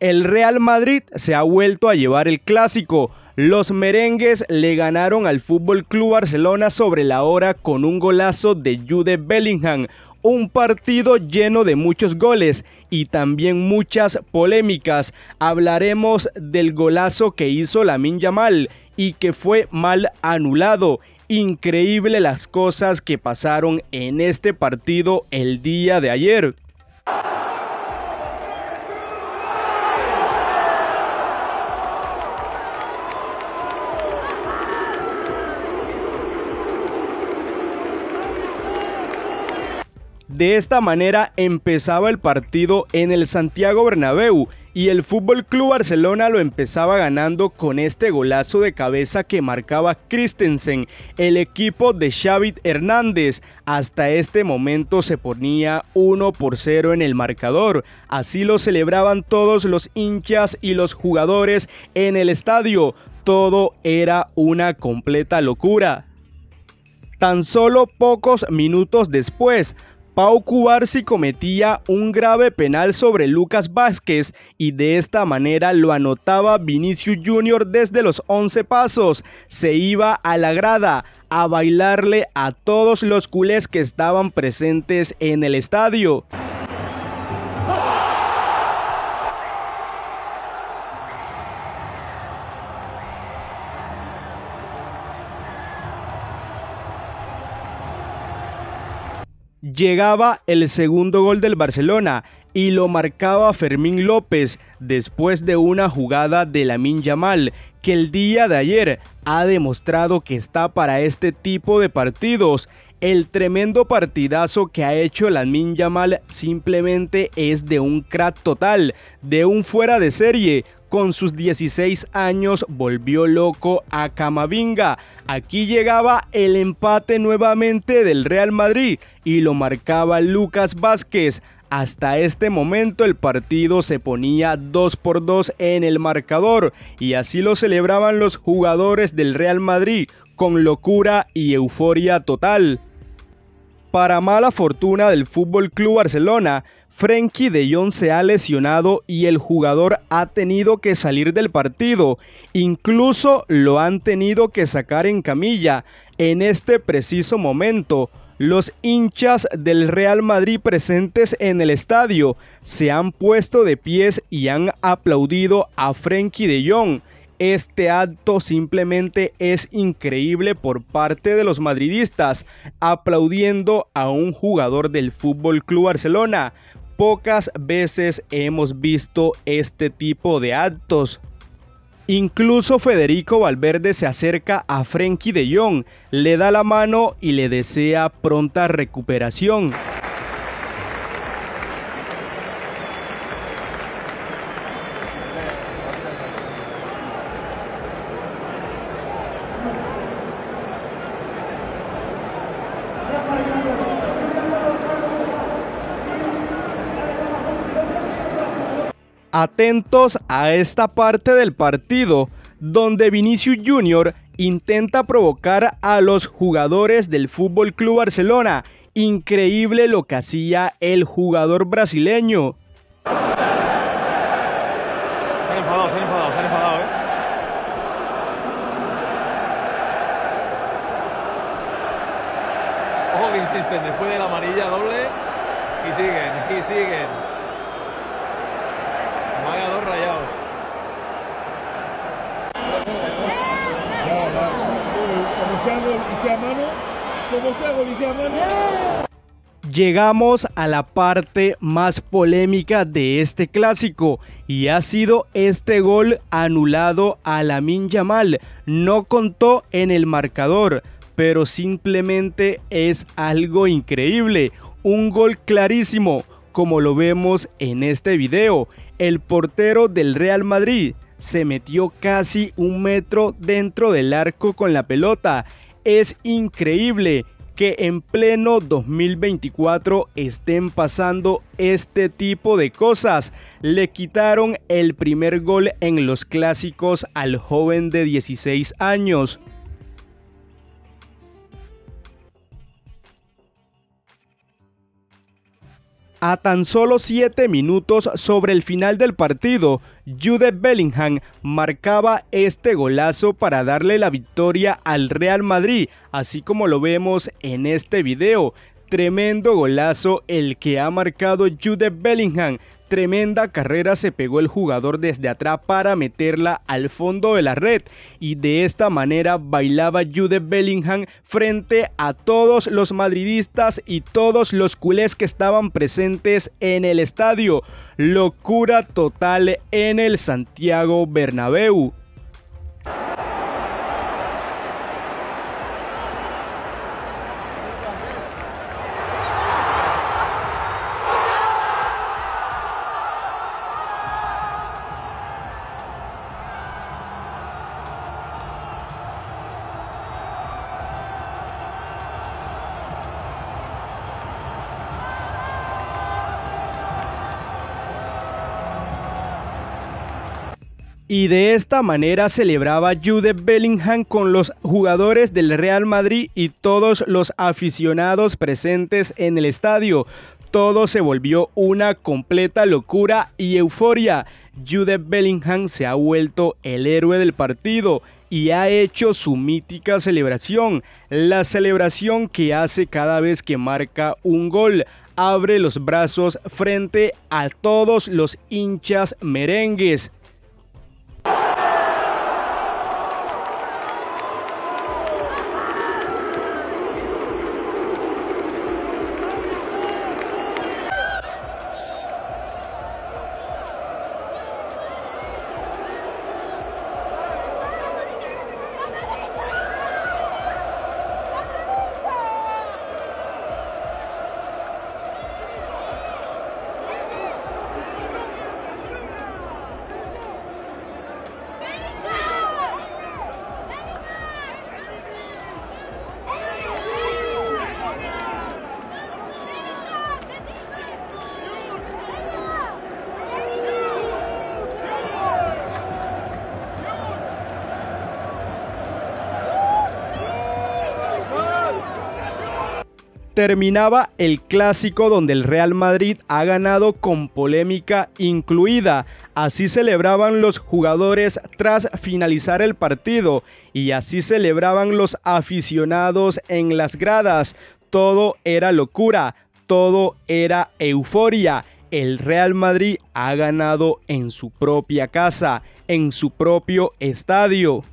El Real Madrid se ha vuelto a llevar el clásico. Los merengues le ganaron al Fútbol Club Barcelona sobre la hora con un golazo de Jude Bellingham. Un partido lleno de muchos goles y también muchas polémicas. Hablaremos del golazo que hizo Lamin Yamal y que fue mal anulado. Increíble las cosas que pasaron en este partido el día de ayer. De esta manera empezaba el partido en el Santiago Bernabéu y el Fútbol Club Barcelona lo empezaba ganando con este golazo de cabeza que marcaba Christensen, el equipo de Xavi Hernández. Hasta este momento se ponía 1 por 0 en el marcador. Así lo celebraban todos los hinchas y los jugadores en el estadio. Todo era una completa locura. Tan solo pocos minutos después, Pau Cubarsi cometía un grave penal sobre Lucas Vázquez y de esta manera lo anotaba Vinicius Jr. desde los 11 pasos. Se iba a la grada a bailarle a todos los culés que estaban presentes en el estadio. Llegaba el segundo gol del Barcelona y lo marcaba Fermín López después de una jugada de Lamin Yamal que el día de ayer ha demostrado que está para este tipo de partidos. El tremendo partidazo que ha hecho Lamin Yamal simplemente es de un crack total, de un fuera de serie, con sus 16 años volvió loco a Camavinga. Aquí llegaba el empate nuevamente del Real Madrid y lo marcaba Lucas Vázquez. Hasta este momento el partido se ponía 2 por 2 en el marcador y así lo celebraban los jugadores del Real Madrid con locura y euforia total. Para mala fortuna del Fútbol Club Barcelona, Frenkie de Jong se ha lesionado y el jugador ha tenido que salir del partido. Incluso lo han tenido que sacar en camilla. En este preciso momento, los hinchas del Real Madrid presentes en el estadio se han puesto de pies y han aplaudido a Frenkie de Jong. Este acto simplemente es increíble por parte de los madridistas, aplaudiendo a un jugador del Fútbol Club Barcelona. Pocas veces hemos visto este tipo de actos. Incluso Federico Valverde se acerca a Frenkie de Jong, le da la mano y le desea pronta recuperación. Atentos a esta parte del partido donde Vinicius Jr. intenta provocar a los jugadores del Fútbol Club Barcelona. Increíble lo que hacía el jugador brasileño. Se han enfadado, se han enfadado, se han enfadado, ¿eh? Ojo que insisten, después de la amarilla doble, y siguen, y siguen. Llegamos a la parte más polémica de este clásico y ha sido este gol anulado a Lamin Yamal. No contó en el marcador, pero simplemente es algo increíble. Un gol clarísimo, como lo vemos en este video. El portero del Real Madrid se metió casi un metro dentro del arco con la pelota. Es increíble que en pleno 2024 estén pasando este tipo de cosas. Le quitaron el primer gol en los clásicos al joven de 16 años. A tan solo 7 minutos sobre el final del partido, Jude Bellingham marcaba este golazo para darle la victoria al Real Madrid, así como lo vemos en este video. Tremendo golazo el que ha marcado Jude Bellingham, Tremenda carrera se pegó el jugador desde atrás para meterla al fondo de la red y de esta manera bailaba Jude Bellingham frente a todos los madridistas y todos los culés que estaban presentes en el estadio. Locura total en el Santiago Bernabéu. Y de esta manera celebraba Jude Bellingham con los jugadores del Real Madrid y todos los aficionados presentes en el estadio. Todo se volvió una completa locura y euforia. Jude Bellingham se ha vuelto el héroe del partido y ha hecho su mítica celebración, la celebración que hace cada vez que marca un gol. Abre los brazos frente a todos los hinchas merengues. Terminaba el clásico donde el Real Madrid ha ganado con polémica incluida. Así celebraban los jugadores tras finalizar el partido y así celebraban los aficionados en las gradas. Todo era locura, todo era euforia. El Real Madrid ha ganado en su propia casa, en su propio estadio.